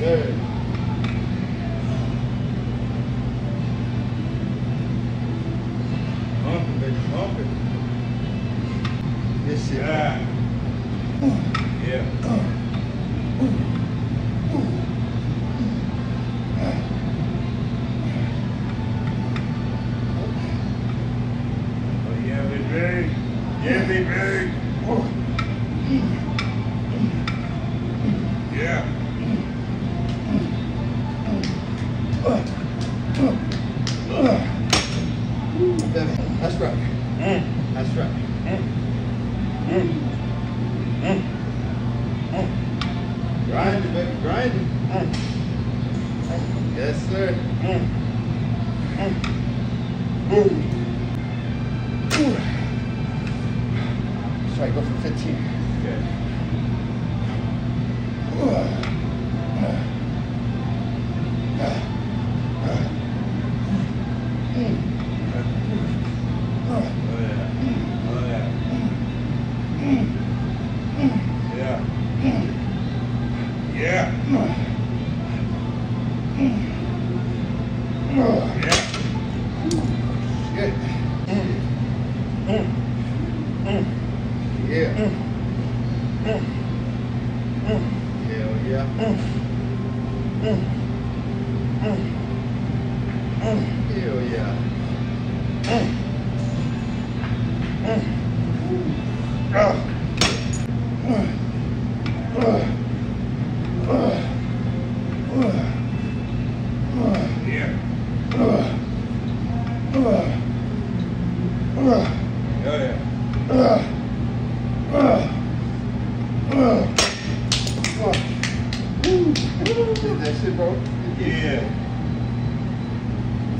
sir. Right. Mm. That's right. Mm. Mm. Grind it, baby. Grind it. Mm. Yes, sir. Mm. Mm. That's right. Go for 15. Yeah. Oh yeah. Oh yeah. Yeah. Yeah. Yeah. Good. Yeah. Hell yeah. Hell yeah. Oh yeah. Did that shit, bro? Yeah.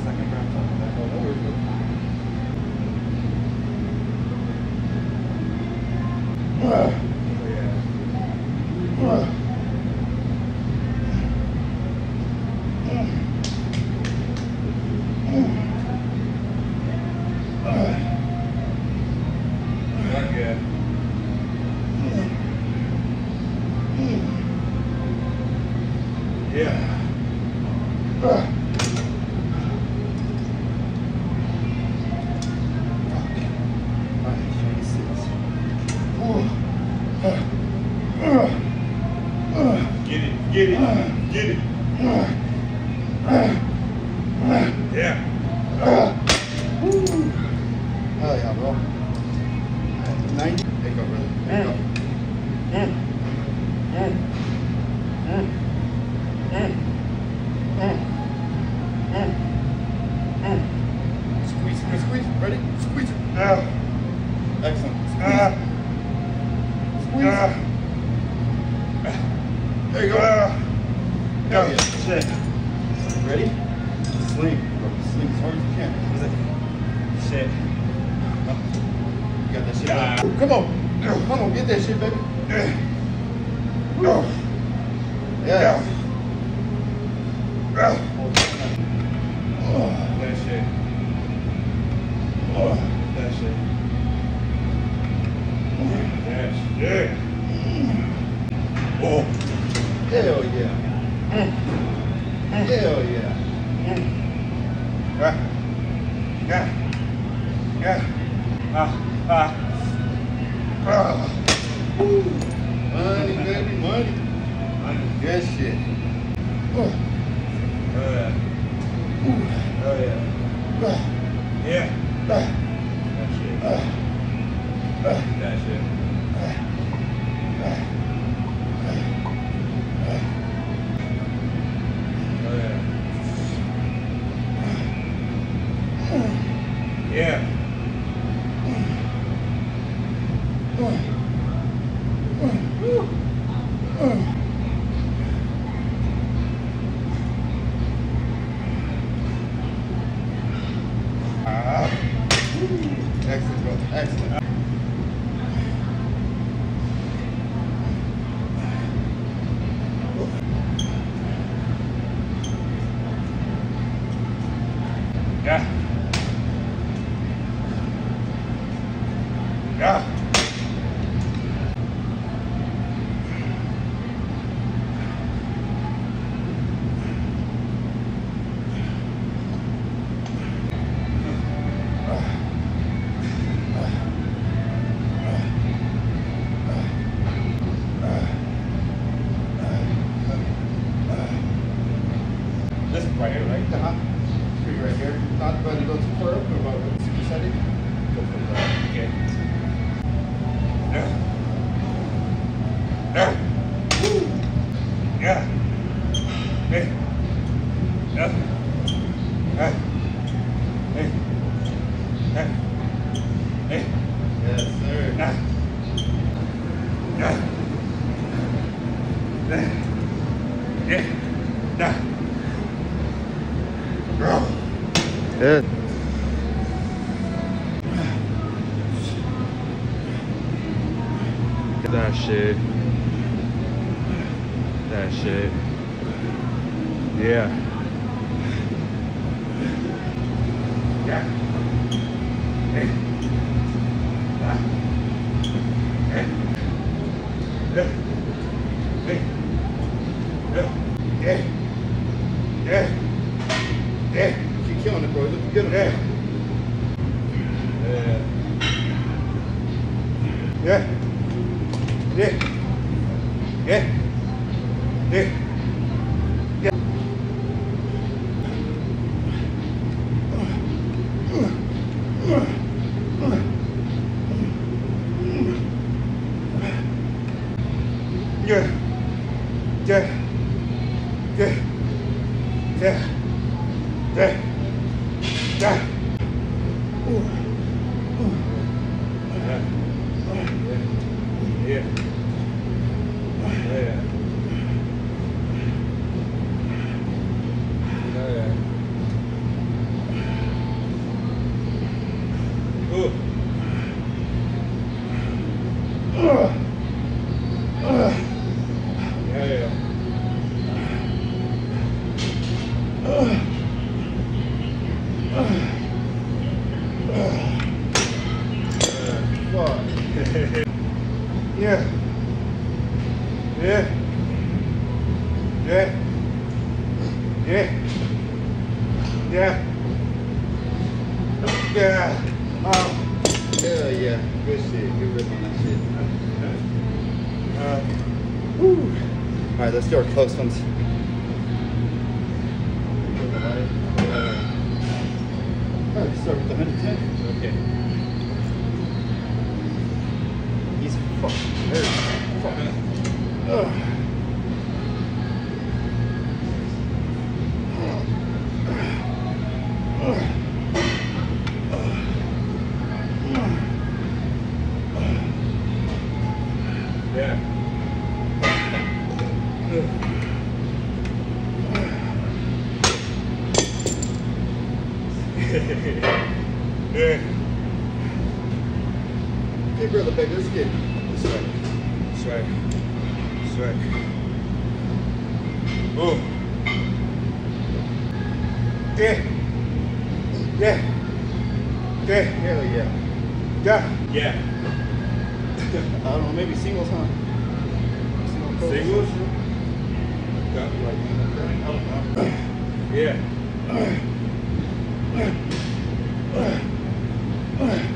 Second round top of that. Oh, no worries, bro. Oh yeah. Fuck yeah. Yeah. Get it, get it, get it. Yeah. Hell yeah, bro. 90. There you go, brother. There you go. Mm. Mm. Mm. Mm. Mm. Mm. Mm. Squeeze, squeeze, squeeze. Ready? Squeeze. Ah. Excellent. Squeeze. Ah. Squeeze. Ah. There you go. Oh, yeah. shit. Ready? Sling, bro. Sling as hard as you can. Shit. You got that shit. Yeah. bro. Come on. Come on, get that shit, baby. Oh. Yeah. Ah. That shit. Oh, that shit. That shit. Hell yeah. Eh. Eh. Hell yeah. Yeah. Yeah. Right here, right? Uh -huh right here. Not about to go to curve, but about the setting. Go from there. Okay. There. There. Evet. Her şey. Her. Yeah. Yeah. Hey. Yeah. Yeah. Yeah. Yeah. Yeah. Yeah. Yeah. Um, Hell yeah. Good shit. Good rip on that shit. uh, Woo. All right, let's do our close ones. Ugh. Oh. Yeah. Yeah. Yeah. Hell yeah. Yeah. Yeah. I don't know, maybe singles, huh? Singles? Like, I. Yeah.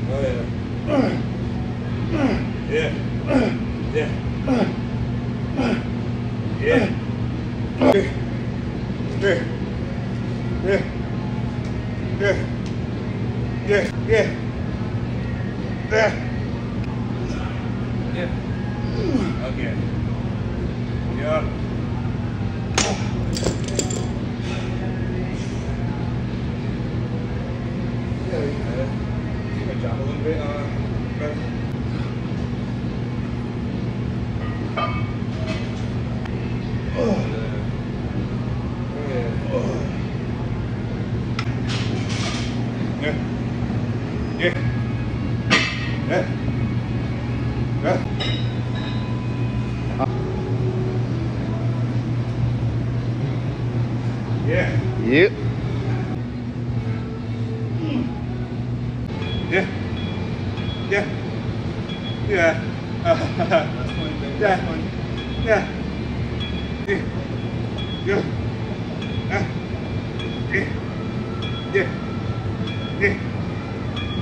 Oh yeah. Yeah. Yeah. Yeah. Yeah. Yeah. Yeah. Yeah. Yeah. Yeah. Yeah. Yeah. Okay. Yeah. Yeah, you- can jump a little bit, uh, Đấy. Đấy. Đấy. Yeah. Yeah. Yeah. Yeah. Yeah. yeah. yeah. yeah. Yeah. Yeah. Yeah. Yeah. Yeah.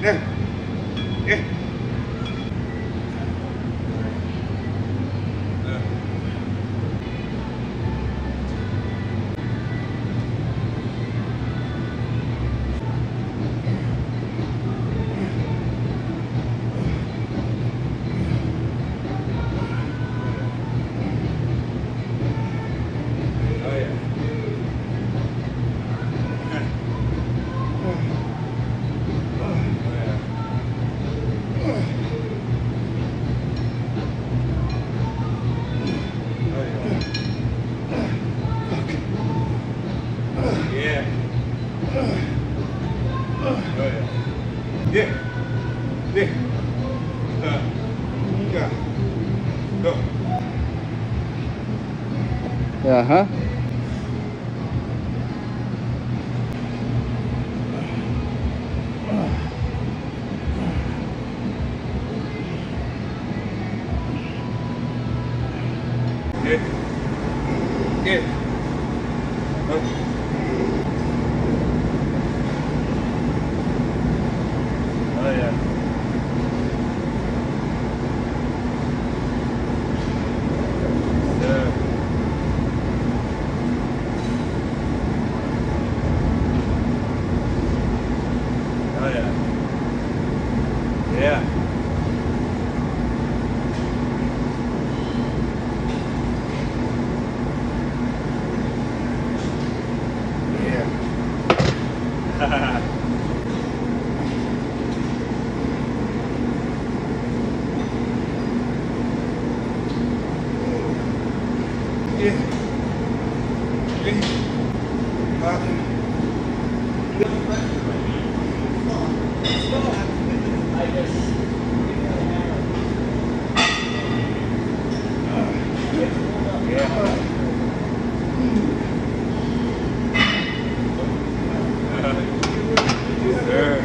É. É. Yeah. Yeah. Uh. Oh yeah. Yeah. Oh yeah. Yeah. Yeah. Yeah. Yeah. Uh. Yeah. Sure.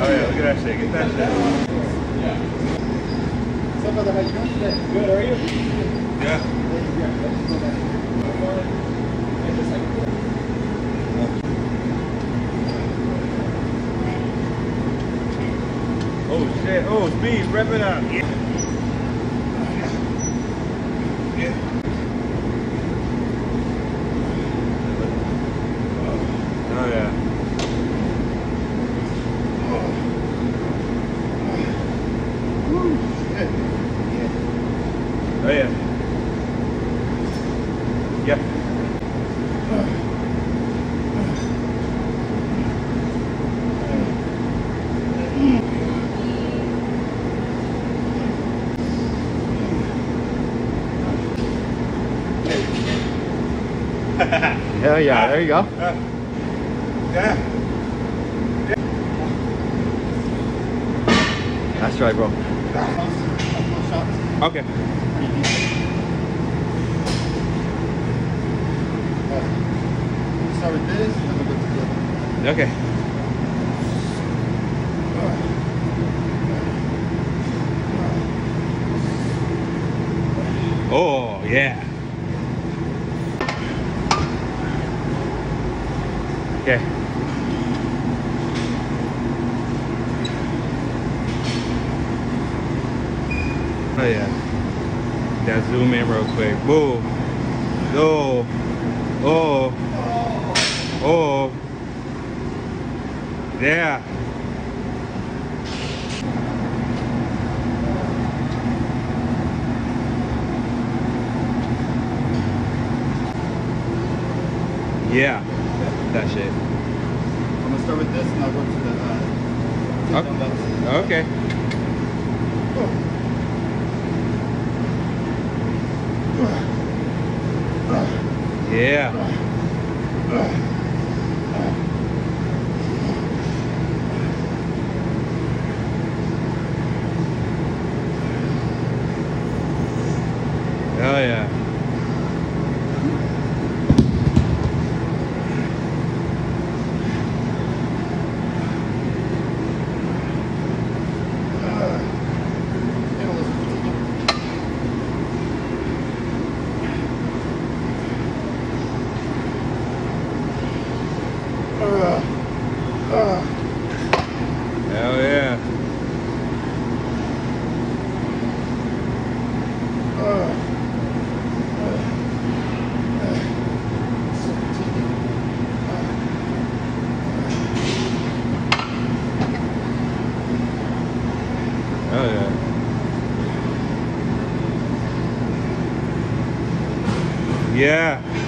Oh yeah, look at that shit. Get that shit. What's up, brother? How you doing today? Good, are you? Yeah. Oh speed. Rev it up. Yeah. Oh yeah. Good. Yeah. Oh yeah. Yeah. Yeah. There you go. Yeah. That's right, bro. Okay. Start with this, then we'll go to the other. Okay. Oh yeah. Okay. Oh yeah. That zoom in real quick. Boom. Oh. Oh. Oh. Yeah. Yeah. That shit. I'm gonna start with this and I'll go to the uh, dumbbells. Okay. Yeah. Oh yeah. Yeah, let's continue. Hell yeah. Oh yeah. Yeah.